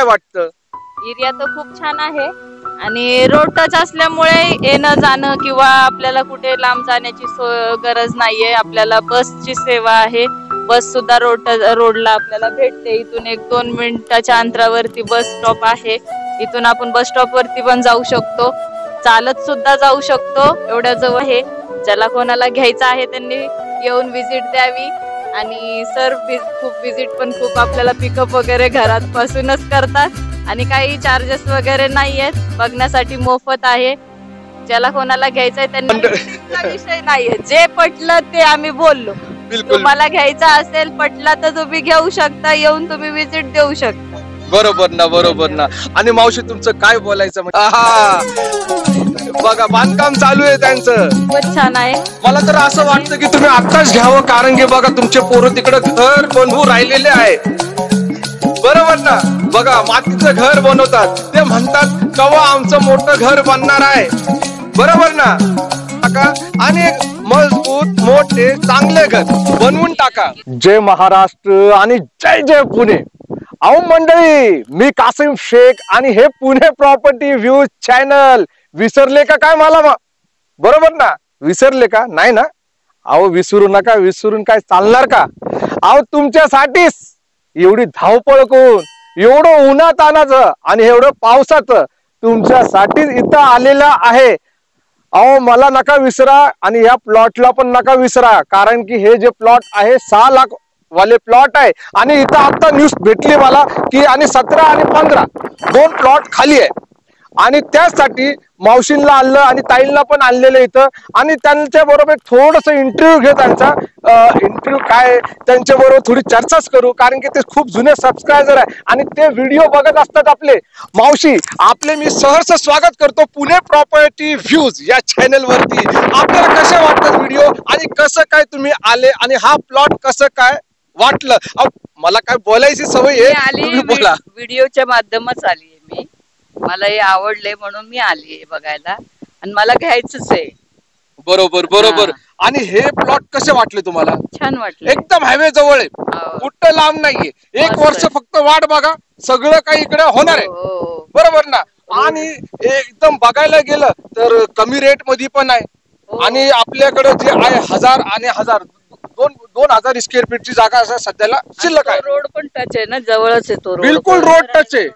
काय वाटतं? एरिया तर खूप छान आहे. आणि रोड टच असल्यामुळे येणं जाणं किंवा आपल्याला कुठे लांब जाण्याची सोय गरज नाहीये. आपल्याला बसची सेवा आहे. बस सुद्धा रोड रोडला आपल्याला भेटते. इथून एक दोन मिनिटाच्या अंतरावरती बस स्टॉप आहे. इथून आपण बस स्टॉप वरती पण जाऊ शकतो. चालत सुद्धा जाऊ शकतो. एवढ्या जवळ आहे. ज्याला कोणाला घ्यायचं आहे त्यांनी येऊन व्हिजिट द्यावी. आणि सर खूप व्हिजिट पण खूप आपल्याला पिकअप वगैरे घरात पासूनच करतात. आणि काही चार्जेस वगैरे नाही आहेत बघण्यासाठी मोफत आहे. ज्याला कोणाला घ्यायचंय त्यांना विषय नाहीये. जे पटलं ते आम्ही बोललो. तुम्हाला घ्यायचा असेल पटला तर तुम्ही घेऊ शकता येऊन तुम्ही व्हिजिट देऊ शकता. बरोबर ना बरोबर ना. आणि मावशी तुमचं काय बोलायचं म्हणजे? आहा. बघा बांधकाम चालू आहे त्यांचं. खूपच छान आहे. मला तर असं वाटतं की तुम्ही आत्ताच घ्यावं कारण की बघा तुमचे पोरं तिकडे घर बनवू राहिलेले आहे. बरोबर ना? बघा मातीचं घर बनवतात. ते म्हणतात कवा आमचं मोठं घर बनणार आहे. बरोबर ना? टाका आणि एक मजबूत मोठे चांगले घर बनवून टाका. जय महाराष्ट्र आणि जय जय पुणे. अहो मंडळी मी कासिम शेख आणि हे पुणे प्रॉपर्टी व्ह्यूज चॅनल विसरले का काय मला मा- बरोबर ना? विसरले का? नाही ना? अहो विसरू नका विसरून काय चालणार का? अहो तुमच्यासाठीच एवढी धावपळ करून एवढं उन्हात आणाचं आणि एवढं पावसाचं तुमच्यासाठीच इथं आलेलं आहे. अहो मला नका विसरा आणि या प्लॉटला पण नका विसरा कारण की हे जे प्लॉट आहे सहा लाख वाले प्लॉट आहे. आणि इथं आता न्यूज भेटली मला की आणि सतरा आणि पंधरा दोन प्लॉट खाली आहे. आणि त्यासाठी मावशींना आणलं आणि ताईंना पण आणलेलं इथं. आणि त्यांच्या बरोबर थोडस इंटरव्ह्यू घे त्यांचा. इंटरव्ह्यू काय त्यांच्या बरोबर थोडी चर्चाच करू कारण की ते खूप जुने सबस्क्रायबर आहे. आणि ते व्हिडिओ बघत असतात आपले. मावशी आपले मी सहर्ष स्वागत करतो पुणे प्रॉपर्टी व्ह्यूज या चॅनल वरती. आपल्याला कसे वाटतात व्हिडिओ आणि कसं काय तुम्ही आले? आणि हा प्लॉट कसं काय? वाटलं. अहो, मला काय बोलायची सवय मी आहे आली तुम्ही बोला. व्हिडिओच्या माध्यमात आली मी. मला हे आवडले म्हणून मी आली बघायला. आणि मला घ्यायचंच आहे. बरोबर बरोबर. आणि हे प्लॉट कसे वाटले तुम्हाला? छान वाटलं. एकदम हायवे जवळ आहे. हो. कुठं लांब नाहीये. एक मस्त वर्ष आहे. फक्त वाट बघा. सगळं काही इकडे होणार आहे. हो, हो. बरोबर ना? आणि एकदम बघायला गेलं तर कमी रेटमध्ये पण आहे. हो. आणि आपल्याकडे जे आहे हजार आणि हजार दोन दोन हजार स्क्वेअर फीटची जागा असं सध्याला शिल्लक आहे. रोड पण टच आहे ना जवळच आहे तो रोड. बिलकुल रोड टच आहे.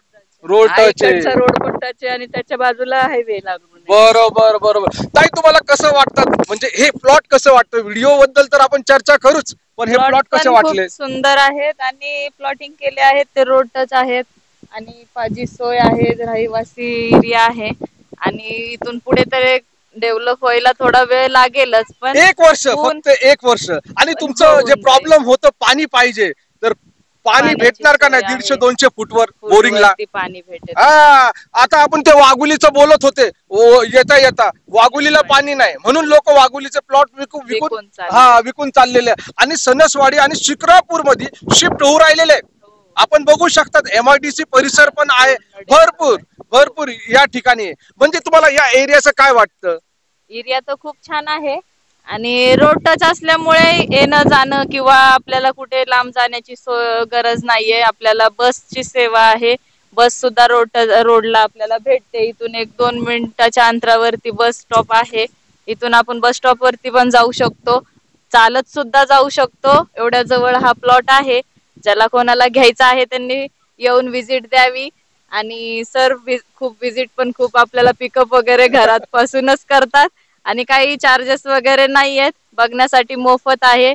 रोड टच आहे. रोड पण टच आहे आणि त्याच्या बाजूला हायवे लागून. बरोबर बरोबर. ताई तुम्हाला कसं वाटतं? म्हणजे हे प्लॉट कसं वाटतं? व्हिडिओ बद्दल तर आपण चर्चा करूच पण हे प्लॉट कसे वाटले? सुंदर आहेत आणि प्लॉटिंग केले आहेत ते रोड टच आहेत. आणि पाजी सोय आहे रहिवासी एरिया आहे. आणि इथून पुढे तर डेव्हलप व्हायला थोडा वेळ लागेलच पण एक वर्ष ऊन- फक्त एक वर्ष आणि तुमचं जे. प्रॉब्लेम होतं पाणी पाहिजे तर पाणी पाण्याची भेटणार का नाही आहे. दीडशे दोनशे फुटवर बोरिंगला पाणी भेटेल हा आता आपण ते वाघुलीचं बोलत होते ओ, येता येता वाघुलीला पाणी नाही म्हणून लोक वाघुलीचे प्लॉट विकून विकून विकून चालले. हा विकून चाललेले आहे. आणि सणसवाडी आणि शिक्रापूरमध्ये शिफ्ट होऊ राहिलेले आहे. आपण बघू शकतात एमआयडीसी परिसर पण आहे. भरपूर भरपूर या ठिकाणी. म्हणजे तुम्हाला या एरियाचं काय वाटतं? एरिया तर खूप छान आहे. आणि रोड टच असल्यामुळे येणं जाणं किंवा आपल्याला कुठे लांब जाण्याची सोय गरज नाहीये. आपल्याला बसची सेवा आहे. बस सुद्धा रोड रोडला आपल्याला भेटते. इथून एक दोन मिनिटाच्या अंतरावरती बस स्टॉप आहे. इथून आपण बस स्टॉप वरती पण जाऊ शकतो. चालत सुद्धा जाऊ शकतो. एवढ्या जवळ हा प्लॉट आहे. ज्याला कोणाला घ्यायचा आहे त्यांनी येऊन व्हिजिट द्यावी. आणि सर खूप व्हिजिट पण खूप आपल्याला पिकअप वगैरे घरात पासूनच करतात. आणि काही चार्जेस वगैरे नाही आहेत. बघण्यासाठी मोफत आहे.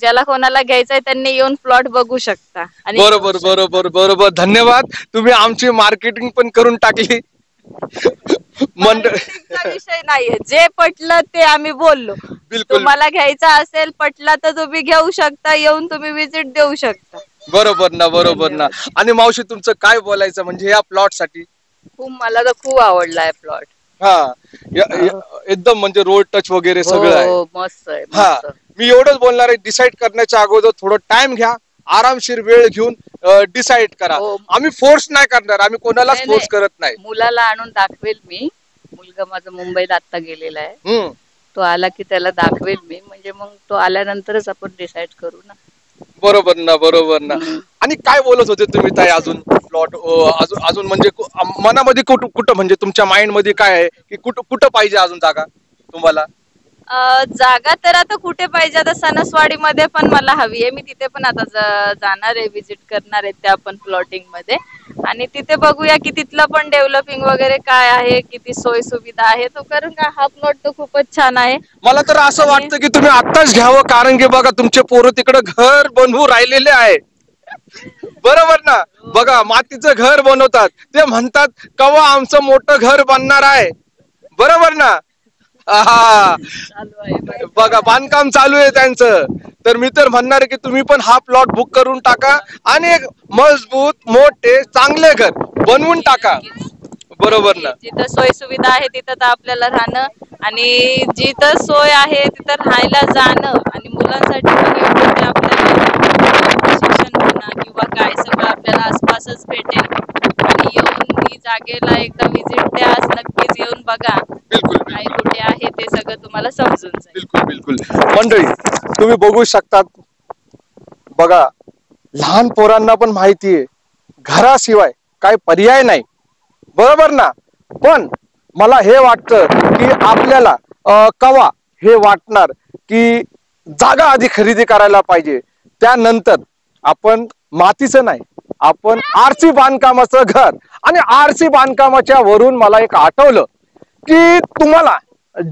ज्याला कोणाला घ्यायचंय त्यांनी येऊन प्लॉट बघू शकता. आणि बरोबर बरोबर बरोबर. धन्यवाद. तुम्ही आमची मार्केटिंग पण करून टाकली. मंडळ विषय नाहीये. जे पटलं ते आम्ही बोललो. तुम्हाला घ्यायचा असेल पटला तर तुम्ही घेऊ शकता येऊन तुम्ही व्हिजिट देऊ शकता. बरोबर ना बरोबर ना. आणि मावशी तुमचं काय बोलायचं म्हणजे या प्लॉटसाठी? खूप मला तर खूप आवडलाय प्लॉट हा. एकदम म्हणजे रोड टच वगैरे सगळं आहे. हो मस्त आहे हा. मी एवढंच बोलणार आहे डिसाईड करण्याच्या अगोदर थोडं टाइम घ्या आरामशीर वेळ घेऊन डिसाईड करा. हो. आम्ही फोर्स नाही करणार आम्ही कोणालाच फोर्स. करत नाही. मुलाला आणून दाखवेल मी. मुलगा माझा मुंबईला आता गेलेला आहे. तो आला की त्याला दाखवेल मी. म्हणजे मग तो आल्यानंतरच आपण डिसाईड करू ना. बरोबर ना बरोबर ना. आणि काय बोलत होते तुम्ही ताई अजून? प्लॉट अजून अजून म्हणजे मनामध्ये कुठं कुठं म्हणजे तुमच्या माइंडमध्ये काय आहे की कुठं कुठं पाहिजे अजून जागा तुम्हाला? जागा तर आता कुठे पाहिजे? आता सणसवाडीमध्ये पण मला हवी आहे. मी तिथे पण आता जाणार आहे विजिट करणार आहे त्या पण प्लॉटिंगमध्ये. आणि तिथे बघूया की तिथलं पण डेव्हलपिंग वगैरे काय आहे किती सोय सुविधा आहे तो कारण का हा प्लॉट तर खूपच छान आहे. मला तर असं वाटतं की तुम्ही आत्ताच घ्यावं कारण की बघा तुमचे पोरं तिकडं घर बनवू राहिलेले आहे. बरोबर ना? बघा मातीचं घर बनवतात. ते म्हणतात कवा आमचं मोठं घर बनणार आहे. बरोबर ना? बघा बांधकाम चालू आहे त्यांचं. तर मी तर म्हणणार की तुम्ही पण हा प्लॉट बुक करून टाका आणि एक मजबूत मोठे चांगले घर बनवून टाका. बरोबर ना? जिथं सोय सुविधा आहे तिथं तर आपल्याला राहणं आणि जिथं सोय आहे तिथं राहायला जाणं आणि मुलांसाठी पण योग्य ते आपल्याला शिक्षण म्हणा किंवा काय सगळं आपल्याला आसपासच भेटेल. आणि येऊन ही जागेला एकदा विजिट द्या नक्कीच येऊन बघा बिलकुल काय कुठे आहे ते सगळं तुम्हाला समजून जाईल बिलकुल. मंडळी तुम्ही बघू शकतात. बघा लहान पोरांना पण माहिती आहे घराशिवाय काय पर्याय नाही. बरोबर ना? पण मला हे वाटतं की आपल्याला कवा हे वाटणार की जागा आधी खरेदी करायला पाहिजे. त्यानंतर आपण मातीचं नाही आपण आरसी बांधकामाचं घर. आणि आरसी बांधकामाच्या वरून मला एक आठवलं की तुम्हाला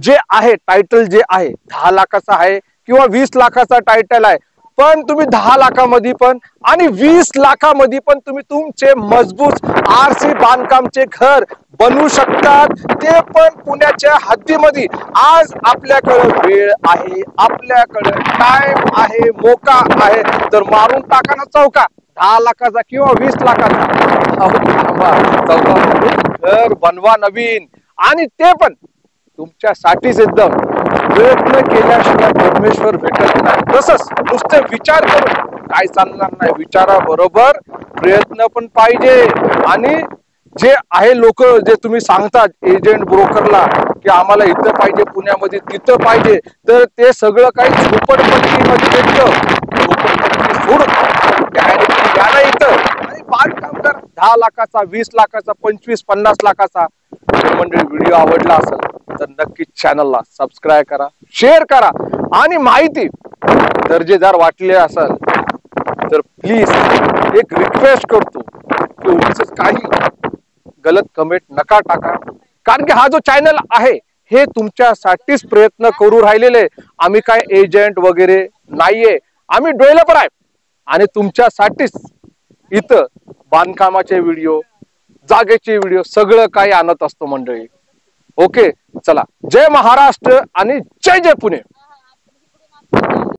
जे आहे टायटल जे आहे दहा लाखाचा आहे किंवा वीस लाखाचा टायटल आहे. पण तुम्ही दहा लाखामध्ये पण आणि वीस लाखामध्ये पण तुम्ही तुमचे मजबूत आरसी बांधकामचे घर बनवू शकतात. ते पण पुण्याच्या हद्दीमध्ये. आज आपल्याकडं वेळ आहे आपल्याकडं टाइम आहे मोका आहे. तर मारून टाका ना चौका. दहा लाखाचा किंवा वीस लाखाचा. चौका घर बनवा नवीन. आणि ते पण तुमच्यासाठीच एकदम प्रयत्न केल्याशिवाय परमेश्वर भेटत नाही. तसंच नुसते विचार करून काय चालणार नाही. विचाराबरोबर प्रयत्न पण पाहिजे. आणि जे आहे लोक जे तुम्ही सांगतात एजंट ब्रोकरला की आम्हाला इथं पाहिजे पुण्यामध्ये तिथं पाहिजे तर ते सगळं काही झोपडपट्टीमध्ये भेटतं झोपडपट्टी सोडून डायरेक्टली इथं आणि बांधकाम दहा लाखाचा वीस लाखाचा पंचवीस पन्नास लाखाचा मंडळी व्हिडिओ आवडला असेल तर नक्कीच चॅनलला सबस्क्राईब करा शेअर करा. आणि माहिती दर्जेदार वाटले असेल तर प्लीज एक रिक्वेस्ट करतो की उगीच काही गलत कमेंट नका टाका. कारण की हा जो चॅनल आहे हे तुमच्यासाठीच प्रयत्न करू राहिलेले आम्ही काय एजंट वगैरे नाहीये. आम्ही डेव्हलपर आहे. आणि तुमच्यासाठीच इथं बांधकामाचे व्हिडिओ जागेचे व्हिडिओ सगळं काही आणत असतो मंडळी. ओके चला. जय महाराष्ट्र आणि जय जय पुणे.